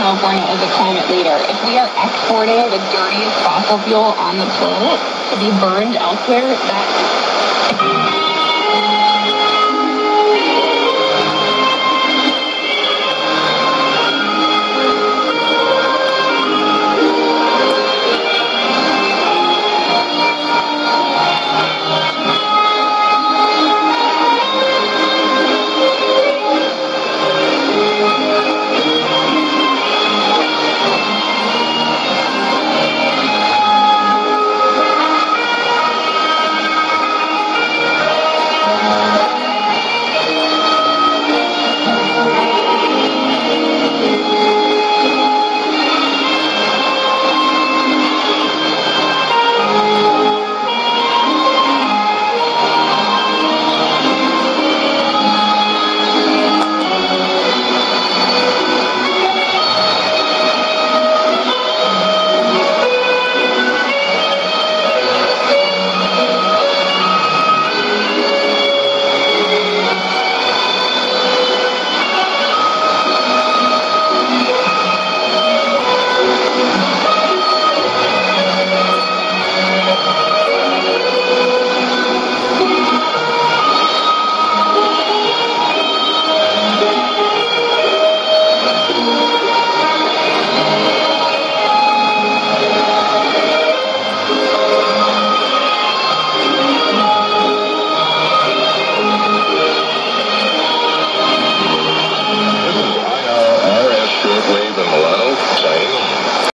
California is a climate leader. If we are exporting the dirtiest fossil fuel on the planet to be burned elsewhere, that